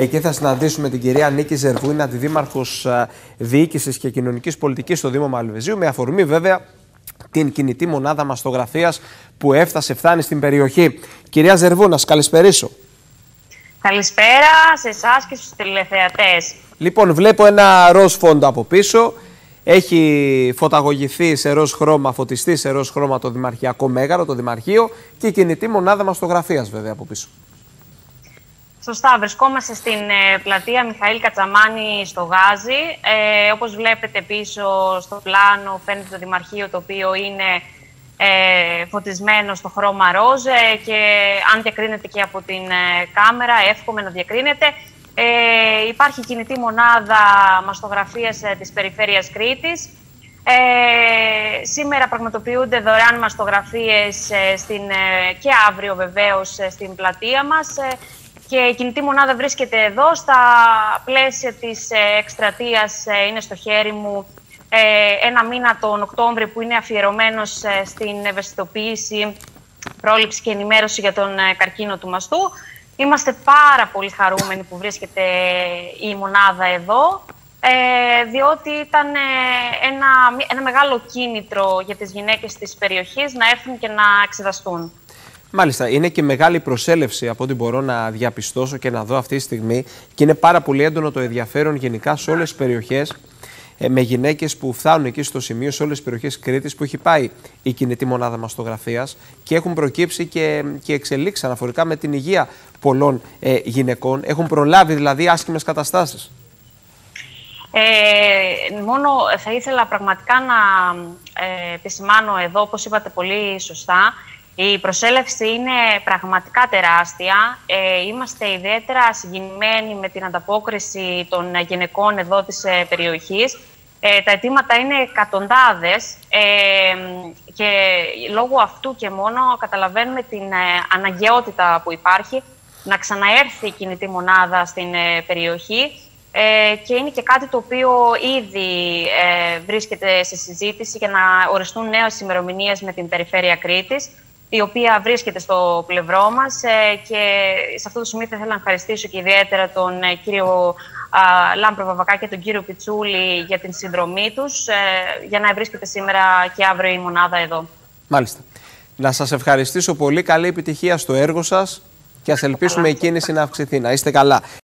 Εκεί θα συναντήσουμε την κυρία Νίκη Ζερβούνα, τη Δήμαρχος Διοίκησης και Κοινωνικής Πολιτικής στο Δήμο Μαλβεζίου, με αφορμή βέβαια την κινητή μονάδα μαστογραφίας που έφτασε, φτάνει στην περιοχή. Κυρία Ζερβούνα, καλησπερίσω. Καλησπέρα σε εσάς και στους τηλεθεατές. Λοιπόν, βλέπω ένα ροζ φόντο από πίσω. Έχει φωταγωγηθεί σε ροζ χρώμα, φωτιστεί σε ροζ χρώμα το Δημαρχιακό Μέγαρο, το Δημαρχείο και η κινητή μονάδα μαστογραφίας βέβαια από πίσω. Σωστά, βρισκόμαστε στην ε, πλατεία Μιχαήλ Κατσαμάνη στο Γάζι. Ε, όπως βλέπετε πίσω στο πλάνο φαίνεται το Δημαρχείο το οποίο είναι ε, φωτισμένο στο χρώμα ροζ ε, και αν διακρίνεται και από την ε, κάμερα, εύχομαι να διακρίνεται. Ε, υπάρχει κινητή μονάδα μαστογραφίας ε, της Περιφέρειας Κρήτης. Ε, σήμερα πραγματοποιούνται δωρεάν μαστογραφίες στην, και αύριο βεβαίως στην πλατεία μας και η κινητή μονάδα βρίσκεται εδώ στα πλαίσια της εκστρατείας είναι στο χέρι μου ε, ένα μήνα τον Οκτώβριο που είναι αφιερωμένος ε, στην ευαισθητοποίηση, πρόληψη και ενημέρωση για τον ε, καρκίνο του μαστού. Είμαστε πάρα πολύ χαρούμενοι που βρίσκεται η μονάδα εδώ, διότι ήταν ένα, ένα μεγάλο κίνητρο για τις γυναίκες της περιοχής να έρθουν και να εξεταστούν. Μάλιστα, είναι και μεγάλη προσέλευση από ό,τι μπορώ να διαπιστώσω και να δω αυτή τη στιγμή και είναι πάρα πολύ έντονο το ενδιαφέρον γενικά σε όλες τις περιοχές ε, με γυναίκες που φτάνουν εκεί στο σημείο σε όλες τις περιοχές Κρήτης που έχει πάει η κινητή μονάδα μαστογραφία και έχουν προκύψει και, και εξελίξει αναφορικά με την υγεία πολλών ε, γυναικών. Έχουν προλάβει δηλαδή άσχημες καταστάσεις. Ε, μόνο θα ήθελα πραγματικά να ε, επισημάνω εδώ, όπως είπατε πολύ σωστά, η προσέλευση είναι πραγματικά τεράστια. Ε, είμαστε ιδιαίτερα συγκινημένοι με την ανταπόκριση των γυναικών εδώ της ε, περιοχής. Ε, τα αιτήματα είναι εκατοντάδες ε, και λόγω αυτού και μόνο καταλαβαίνουμε την ε, αναγκαιότητα που υπάρχει να ξαναέρθει η κινητή μονάδα στην ε, περιοχή και είναι και κάτι το οποίο ήδη βρίσκεται σε συζήτηση για να οριστούν νέες ημερομηνίες με την Περιφέρεια Κρήτης η οποία βρίσκεται στο πλευρό μας και σε αυτό το σημείο θα ήθελα να ευχαριστήσω και ιδιαίτερα τον κύριο Λάμπρο Βαβακά και τον κύριο Πιτσούλη για την συνδρομή τους ε, για να βρίσκεται σήμερα και αύριο η μονάδα εδώ. Μάλιστα. Να σας ευχαριστήσω πολύ. Καλή επιτυχία στο έργο σας και ας ελπίσουμε η κίνηση να αυξηθεί. Να είστε καλά.